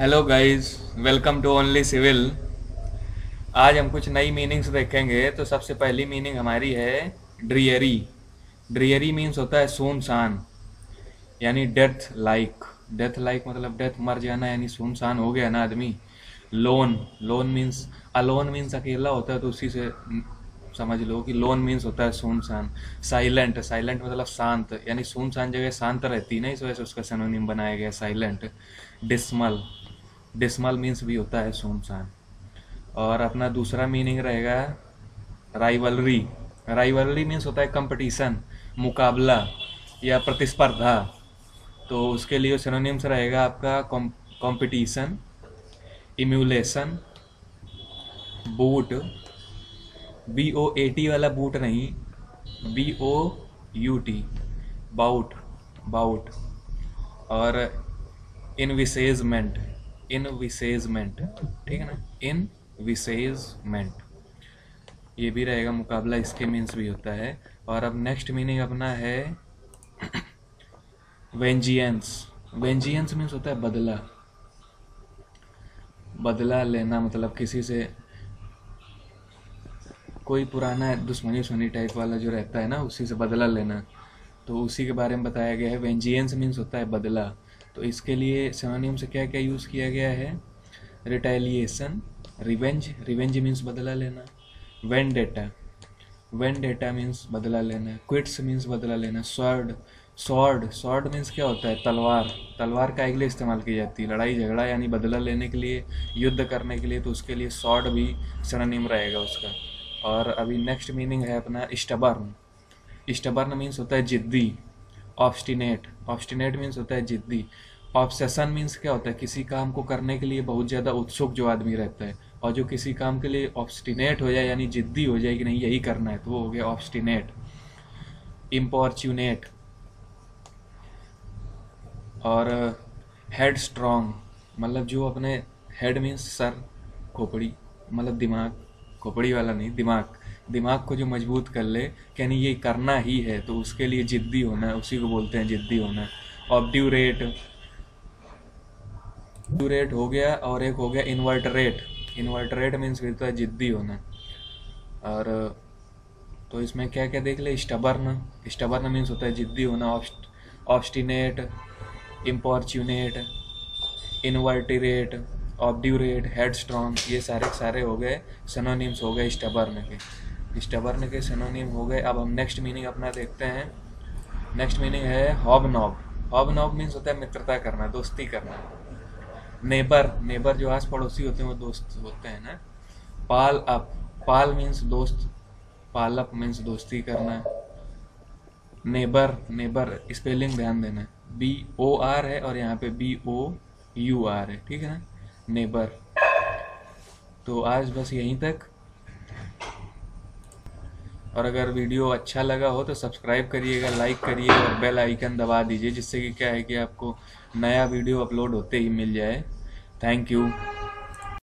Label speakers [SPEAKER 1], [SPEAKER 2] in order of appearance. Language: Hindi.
[SPEAKER 1] Hello guys welcome to only civil आज हम कुछ नई मीनिंग्स देखेंगे तो सबसे पहली मीनिंग हमारी है ड्रियरी ड्रियरी मीन्स होता है सुनसान, यानी डेथ लाइक डेथ लाइक मतलब डेथ मर जाना, यानी सुनसान हो गया ना आदमी. Lone lone means alone means अकेला होता है तो उसी से समझ लो कि लोन मीन्स होता है सुनसान. साइलेंट साइलेंट मतलब शांत, यानी सुनसान जगह शांत रहती है ना, इस वजह से उसका सिनोनिम बनाया गया साइलेंट डिस्मल डिस्मल मीन्स भी होता है सुनसान। और अपना दूसरा मीनिंग रहेगा राइवलरी राइवलरी मीन्स होता है कंपटीशन मुकाबला या प्रतिस्पर्धा। तो उसके लिए सिनोनिम्स रहेगा आपका competition emulation boot B O A T वाला बूट नहीं B O U T bout bout और इनविसेजमेंट इनविसेजमेंट ठीक है ना? इन विसेजमेंट ये भी रहेगा मुकाबला, इसके मीन्स भी होता है। और अब नेक्स्ट मीनिंग अपना है वेंजियंस वेंजियंस मीन्स होता है बदला। बदला लेना मतलब किसी से कोई पुराना दुश्मनी उश्मनी टाइप वाला जो रहता है ना, उसी से बदला लेना। तो उसी के बारे में बताया गया है। वेंजियंस मीन्स होता है बदला। तो इसके लिए सिनोनिम से क्या क्या यूज़ किया गया है? रिटेलिएशन रिवेंज रिवेंज मीन्स बदला लेना vendetta vendetta means बदला लेना क्विट्स मीन्स बदला लेना स्वॉर्ड स्वॉर्ड स्वॉर्ड मीन्स क्या होता है? तलवार तलवार का अगले इस्तेमाल की जाती है, लड़ाई झगड़ा यानी बदला लेने के लिए, युद्ध करने के लिए तो उसके लिए स्वॉर्ड भी सिनोनिम रहेगा उसका। और अभी नेक्स्ट मीनिंग है अपना स्टबर्न स्टबर्न मीन्स होता है जिद्दी ऑब्स्टिनेट ऑब्स्टिनेट मीन्स होता है जिद्दी। ऑब्सेशन मीन्स क्या होता है? किसी काम को करने के लिए बहुत ज़्यादा उत्सुक जो आदमी रहता है और जो किसी काम के लिए ऑब्स्टिनेट हो जाए, यानी जिद्दी हो जाए कि नहीं, यही करना है तो वो हो गया ऑब्स्टिनेट इम्पॉर्चुनेट और हेड स्ट्रॉन्ग मतलब जो अपने हेड मीन्स सर, खोपड़ी मतलब दिमाग, खोपड़ी वाला नहीं, दिमाग दिमाग को जो मज़बूत कर ले नहीं ये करना ही है तो उसके लिए जिद्दी होना उसी को बोलते हैं जिद्दी होना ऑब्ड्यूरेट ड्यूरेट हो गया और एक हो गया इन्वर्टरेट इन्वर्टरेट मीन्स फिर तो है जिद्दी होना। और तो इसमें क्या क्या देख ले? स्टबर्न स्टबर्न मीन्स होता है जिद्दी होना obstinate importunate inveterate obdurate headstrong ये सारे सारे हो गए सनोनिम्स हो गए स्टबर्न के। स्टबर्न के सनोनिम हो गए। अब हम नेक्स्ट मीनिंग अपना देखते हैं। नेक्स्ट मीनिंग है hobnob hobnob means होता है मित्रता करना, दोस्ती करना। नेबर नेबर जो आस पड़ोसी होते हैं, वो दोस्त होते हैं ना। पाल अप, पाल मीन्स दोस्त, पाल अप मीन्स दोस्ती करना। नेबर नेबर स्पेलिंग ध्यान देना। बी ओ आर है और यहाँ पे बी ओ यू आर है, ठीक है ना? नेबर। तो आज बस यहीं तक। और अगर वीडियो अच्छा लगा हो तो सब्सक्राइब करिएगा लाइक करिए और बेल आइकन दबा दीजिए, जिससे कि क्या है कि आपको नया वीडियो अपलोड होते ही मिल जाए। Thank you